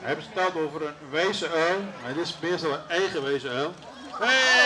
Hij heeft het over een wijze uil. Maar dit is meestal een eigen wijze uil. Hey!